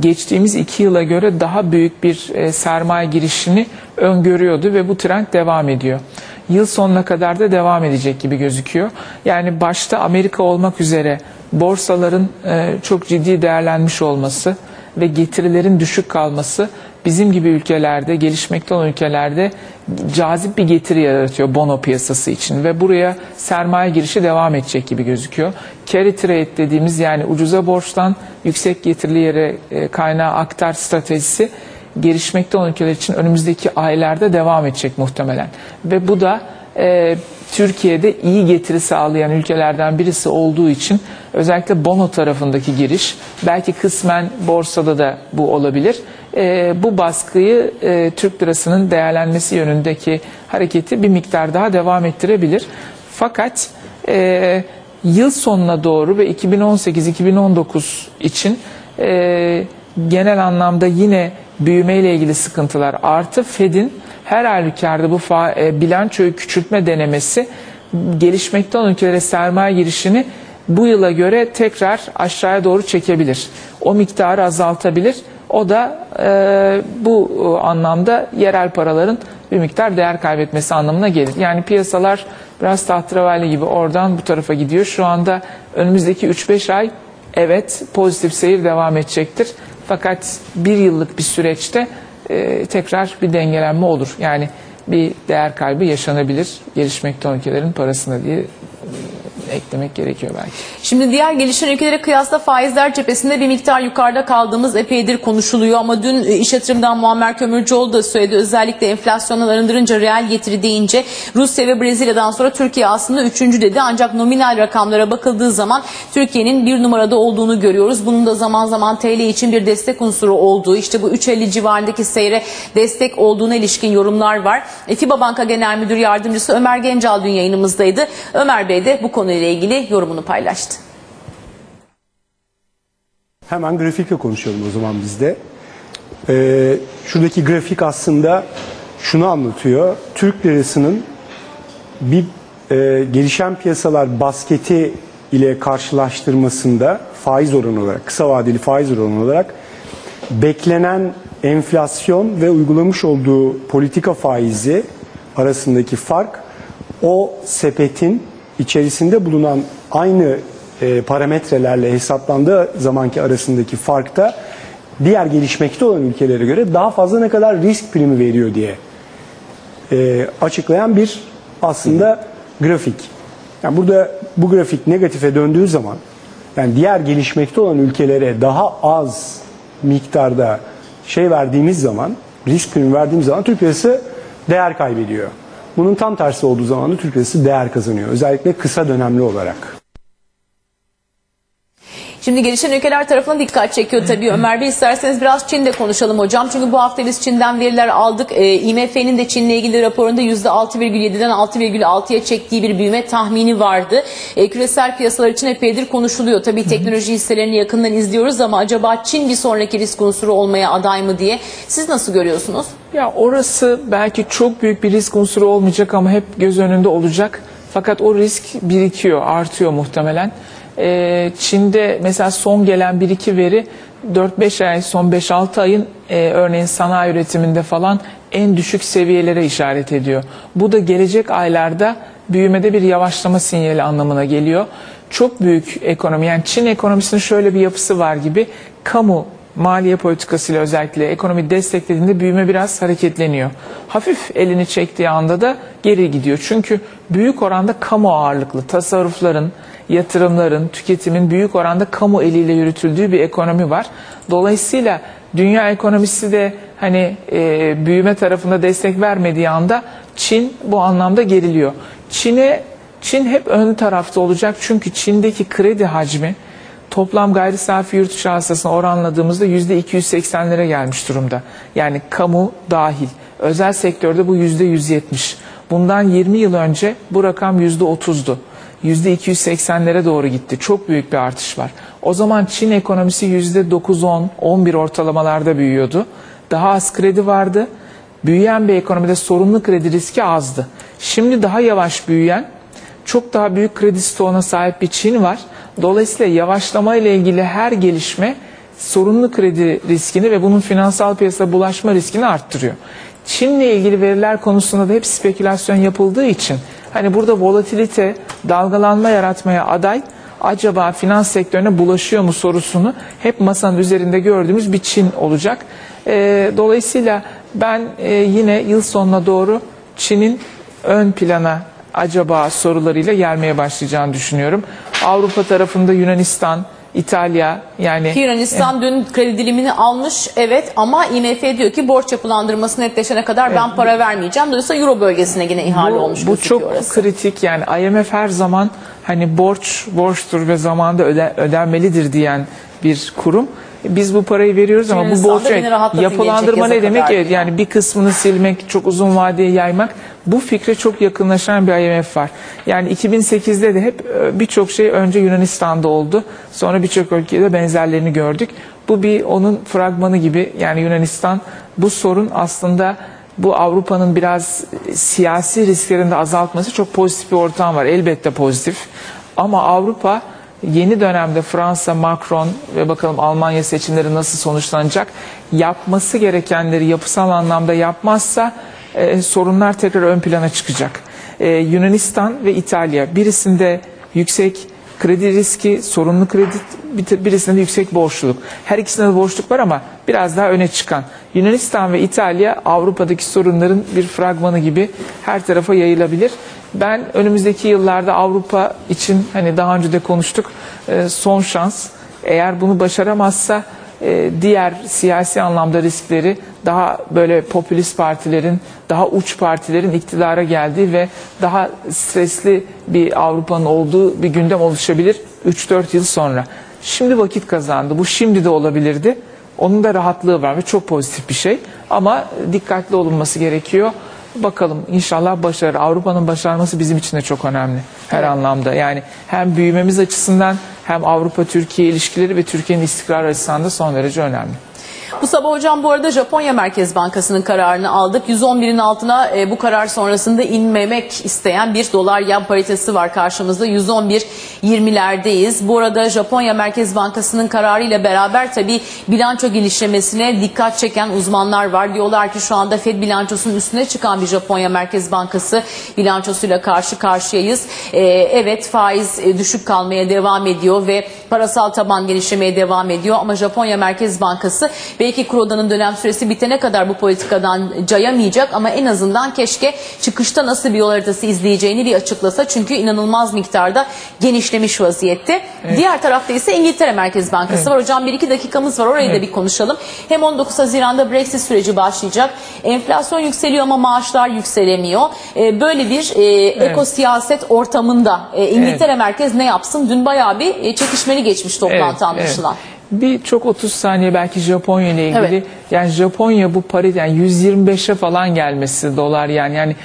Geçtiğimiz iki yıla göre daha büyük bir e, sermaye girişini öngörüyordu ve bu trend devam ediyor. Yıl sonuna kadar da devam edecek gibi gözüküyor. Yani başta Amerika olmak üzere borsaların e, çok ciddi değerlenmiş olması ve getirilerin düşük kalması bizim gibi ülkelerde, gelişmekte olan ülkelerde cazip bir getiri yaratıyor bono piyasası için ve buraya sermaye girişi devam edecek gibi gözüküyor. Carry trade dediğimiz yani ucuza borçtan yüksek getirili yere e, kaynağı aktar stratejisi gelişmekte olan ülkeler için önümüzdeki aylarda devam edecek muhtemelen. Ve bu da e, Türkiye'de iyi getiri sağlayan ülkelerden birisi olduğu için özellikle bono tarafındaki giriş, belki kısmen borsada da bu olabilir. E, bu baskıyı e, Türk lirasının değerlenmesi yönündeki hareketi bir miktar daha devam ettirebilir. Fakat e, yıl sonuna doğru ve 2018-2019 için e, genel anlamda yine büyümeyle ilgili sıkıntılar artı Fed'in her halükarda bu e, bilançoyu küçültme denemesi gelişmekte olan ülkelere sermaye girişini bu yıla göre tekrar aşağıya doğru çekebilir. O miktarı azaltabilir. O da e, bu anlamda yerel paraların bir miktar değer kaybetmesi anlamına gelir. Yani piyasalar biraz tahterevalli gibi oradan bu tarafa gidiyor. Şu anda önümüzdeki 3-5 ay evet pozitif seyir devam edecektir. Fakat bir yıllık bir süreçte e, tekrar bir dengelenme olur. Yani bir değer kaybı yaşanabilir gelişmekte olan ülkelerin parasına diye eklemek gerekiyor belki. Şimdi diğer gelişen ülkelere kıyasla faizler cephesinde bir miktar yukarıda kaldığımız epeydir konuşuluyor ama dün e, iş yatırımdan Muammer Kömürcüoğlu da söyledi. Özellikle enflasyondan arındırınca reel getiri deyince Rusya ve Brezilya'dan sonra Türkiye aslında üçüncü dedi. Ancak nominal rakamlara bakıldığı zaman Türkiye'nin bir numarada olduğunu görüyoruz. Bunun da zaman zaman TL için bir destek unsuru olduğu işte bu 3.50 civarındaki seyre destek olduğuna ilişkin yorumlar var. E, FİBA Banka Genel Müdür Yardımcısı Ömer Gencal dün yayınımızdaydı. Ömer Bey de bu konuyla ilgili yorumunu paylaştı. Hemen grafikle konuşalım o zaman biz de. Ee, şuradaki grafik aslında şunu anlatıyor. Türk lirasının bir e, gelişen piyasalar basketi ile karşılaştırmasında faiz oranı olarak, kısa vadeli faiz oranı olarak beklenen enflasyon ve uygulamış olduğu politika faizi arasındaki fark o sepetin içerisinde bulunan aynı e, parametrelerle hesaplandığı zamanki arasındaki farkta diğer gelişmekte olan ülkelere göre daha fazla ne kadar risk primi veriyor diye e, açıklayan bir aslında grafik. Yani burada bu grafik negatife döndüğü zaman yani diğer gelişmekte olan ülkelere daha az miktarda şey verdiğimiz zaman risk primi verdiğimiz zaman Türk lirası değer kaybediyor. Bunun tam tersi olduğu zaman da Türk lirası değer kazanıyor. Özellikle kısa dönemli olarak. Şimdi gelişen ülkeler tarafına dikkat çekiyor tabii. Ömer Bey isterseniz biraz Çin'de konuşalım hocam. Çünkü bu hafta biz Çin'den veriler aldık. Ee, IMF'nin de Çin'le ilgili raporunda %6,7'den 6,6'ya çektiği bir büyüme tahmini vardı. Ee, küresel piyasalar için epeydir konuşuluyor. Tabii teknoloji hisselerini yakından izliyoruz ama acaba Çin bir sonraki risk unsuru olmaya aday mı diye siz nasıl görüyorsunuz? Ya orası belki çok büyük bir risk unsuru olmayacak ama hep göz önünde olacak. Fakat o risk birikiyor, artıyor muhtemelen. Ee, Çin'de mesela son gelen bir iki veri 4-5 ay, son 5-6 ayın e, örneğin sanayi üretiminde falan en düşük seviyelere işaret ediyor. Bu da gelecek aylarda büyümede bir yavaşlama sinyali anlamına geliyor. Çok büyük ekonomi yani Çin ekonomisinin şöyle bir yapısı var gibi kamu maliye politikasıyla özellikle ekonomi desteklediğinde büyüme biraz hareketleniyor. Hafif elini çektiği anda da geri gidiyor. Çünkü büyük oranda kamu ağırlıklı tasarrufların, yatırımların, tüketimin büyük oranda kamu eliyle yürütüldüğü bir ekonomi var. Dolayısıyla dünya ekonomisi de hani e, büyüme tarafında destek vermediği anda Çin bu anlamda geriliyor. Çin'e Çin hep ön tarafta olacak çünkü Çin'deki kredi hacmi toplam gayri safi yurt içi hasılasına oranladığımızda %280'lere gelmiş durumda. Yani kamu dahil. Özel sektörde bu %170. Bundan 20 yıl önce bu rakam %30'du. %280'lere doğru gitti. Çok büyük bir artış var. O zaman Çin ekonomisi %9-10, 11 ortalamalarda büyüyordu. Daha az kredi vardı. Büyüyen bir ekonomide sorunlu kredi riski azdı. Şimdi daha yavaş büyüyen, çok daha büyük kredi stoğuna sahip bir Çin var. Dolayısıyla yavaşlama ile ilgili her gelişme sorunlu kredi riskini ve bunun finansal piyasada bulaşma riskini arttırıyor. Çin'le ilgili veriler konusunda da hep spekülasyon yapıldığı için hani burada volatilite, dalgalanma yaratmaya aday acaba finans sektörüne bulaşıyor mu sorusunu hep masanın üzerinde gördüğümüz bir Çin olacak. Ee, dolayısıyla ben e, yine yıl sonuna doğru Çin'in ön plana acaba sorularıyla gelmeye başlayacağını düşünüyorum. Avrupa tarafında Yunanistan, İtalya yani Ki Yunanistan dün kredi dilimini almış evet ama IMF diyor ki borç yapılandırması netleşene kadar ben para vermeyeceğim. Dolayısıyla Euro bölgesine yine ihale bu, olmuş bu çok orası. kritik yani IMF her zaman hani borç borçtur ve zamanda öde, ödenmelidir diyen bir kurum. Biz bu parayı veriyoruz ama bu borç yapılandırma ne demek? Evet, yani bir kısmını silmek, çok uzun vadeye yaymak bu fikre çok yakınlaşan bir IMF var. Yani 2008'de de hep e, birçok şey önce Yunanistan'da oldu. Sonra birçok ülkede benzerlerini gördük. Bu bir onun fragmanı gibi. Yani Yunanistan bu sorun aslında bu Avrupa'nın biraz siyasi risklerini de azaltması çok pozitif bir ortam var. Elbette pozitif. Ama Avrupa yeni dönemde Fransa, Macron ve bakalım Almanya seçimleri nasıl sonuçlanacak yapması gerekenleri yapısal anlamda yapmazsa e, sorunlar tekrar ön plana çıkacak. E, Yunanistan ve İtalya birisinde yüksek kredi riski, sorunlu kredi, bir- birisinde de yüksek borçluluk. Her ikisinde de borçluluk var ama biraz daha öne çıkan. Yunanistan ve İtalya Avrupa'daki sorunların bir fragmanı gibi her tarafa yayılabilir. Ben önümüzdeki yıllarda Avrupa için hani daha önce de konuştuk e, son şans. Eğer bunu başaramazsa e, diğer siyasi anlamda riskleri daha böyle popülist partilerin, daha uç partilerin iktidara geldiği ve daha stresli bir Avrupa'nın olduğu bir gündem oluşabilir 3-4 yıl sonra. Şimdi vakit kazandı. Bu şimdi de olabilirdi. Onun da rahatlığı var ve çok pozitif bir şey. Ama dikkatli olunması gerekiyor. Bakalım inşallah başarır. Avrupa'nın başarması bizim için de çok önemli her anlamda. Yani hem büyümemiz açısından hem Avrupa-Türkiye ilişkileri ve Türkiye'nin istikrar açısından da son derece önemli. Bu sabah hocam bu arada Japonya Merkez Bankası'nın kararını aldık. 111'in altına e, bu karar sonrasında inmemek isteyen bir dolar yan paritesi var karşımızda. 111.20'lerdeyiz. Bu arada Japonya Merkez Bankası'nın kararıyla beraber tabii bilanço gelişlemesine dikkat çeken uzmanlar var. Diyorlar ki şu anda Fed bilançosunun üstüne çıkan bir Japonya Merkez Bankası bilançosuyla karşı karşıyayız. E, evet faiz e, düşük kalmaya devam ediyor ve parasal taban genişlemeye devam ediyor ama Japonya Merkez Bankası belki Kuroda'nın dönem süresi bitene kadar bu politikadan cayamayacak ama en azından keşke çıkışta nasıl bir yol haritası izleyeceğini bir açıklasa çünkü inanılmaz miktarda genişlemiş vaziyette. Diğer tarafta ise İngiltere Merkez Bankası var. Hocam bir iki dakikamız var orayı da bir konuşalım. Hem 19 Haziran'da Brexit süreci başlayacak. Enflasyon yükseliyor ama maaşlar yükselemiyor. Ee, böyle bir e, ekosiyaset ortamında e, İngiltere Merkez ne yapsın? Dün bayağı bir e, çekişmeli Yeni geçmiş toplantı Evet, anlaşılan. evet. Bir çok 30 saniye belki Japonya ile ilgili. Evet. Yani Japonya bu parite yani 125'e falan gelmesi dolar yani yani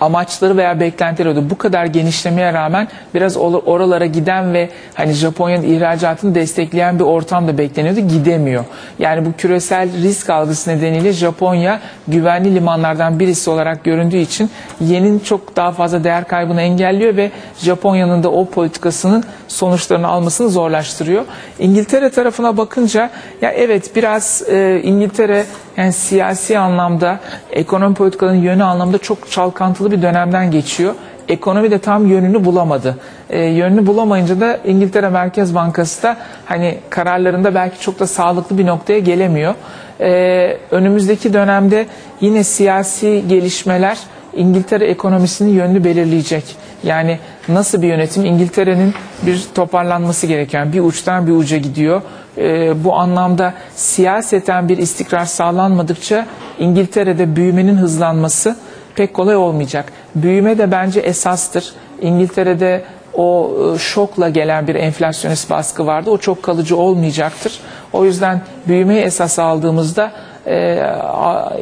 amaçları veya beklentileri oldu. Bu kadar genişlemeye rağmen biraz or- oralara giden ve hani Japonya'nın ihracatını destekleyen bir ortam da bekleniyordu. Gidemiyor. Yani bu küresel risk algısı nedeniyle Japonya güvenli limanlardan birisi olarak göründüğü için yenin çok daha fazla değer kaybını engelliyor ve Japonya'nın da o politikasının sonuçlarını almasını zorlaştırıyor. İngiltere tarafına bakınca ya evet biraz e, İngiltere yani siyasi anlamda ekonomi politikalarının yönü anlamda çok çalkantılı bir dönemden geçiyor. Ekonomi de tam yönünü bulamadı. E, yönünü bulamayınca da İngiltere Merkez Bankası da hani kararlarında belki çok da sağlıklı bir noktaya gelemiyor. E, önümüzdeki dönemde yine siyasi gelişmeler İngiltere ekonomisinin yönünü belirleyecek. Yani nasıl bir yönetim? İngiltere'nin bir toparlanması gereken bir uçtan bir uca gidiyor. Ee, bu anlamda siyaseten bir istikrar sağlanmadıkça İngiltere'de büyümenin hızlanması pek kolay olmayacak. Büyüme de bence esastır. İngiltere'de o e, şokla gelen bir enflasyonist baskı vardı. O çok kalıcı olmayacaktır. O yüzden büyümeyi esas aldığımızda e,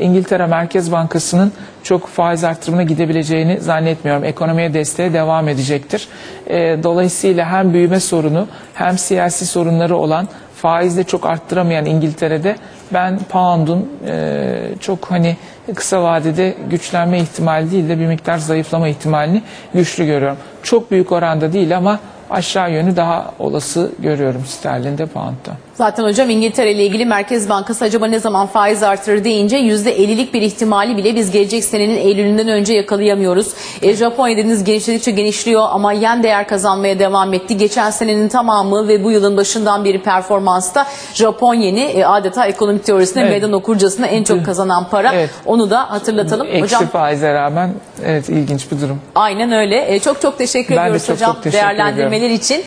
İngiltere Merkez Bankası'nın çok faiz artırımına gidebileceğini zannetmiyorum. Ekonomiye desteğe devam edecektir. E, dolayısıyla hem büyüme sorunu hem siyasi sorunları olan faizde çok arttıramayan İngiltere'de ben pound'un e, çok hani kısa vadede güçlenme ihtimali değil de bir miktar zayıflama ihtimalini güçlü görüyorum. Çok büyük oranda değil ama aşağı yönü daha olası görüyorum sterlinde pound'da. Zaten hocam İngiltere ile ilgili Merkez Bankası acaba ne zaman faiz artırır deyince %50'lik bir ihtimali bile biz gelecek senenin Eylül'ünden önce yakalayamıyoruz. E, Japonya dediniz genişledikçe genişliyor ama yen değer kazanmaya devam etti. Geçen senenin tamamı ve bu yılın başından beri performansta Japon yeni e, adeta ekonomik teorisine Evet. meydan okurcasına en çok kazanan para. Evet. Onu da hatırlatalım. Eksi hocam faize rağmen evet ilginç bir durum. aynen öyle. E, çok çok teşekkür Ben ediyoruz çok hocam çok teşekkür ediyorum. değerlendirmeler için.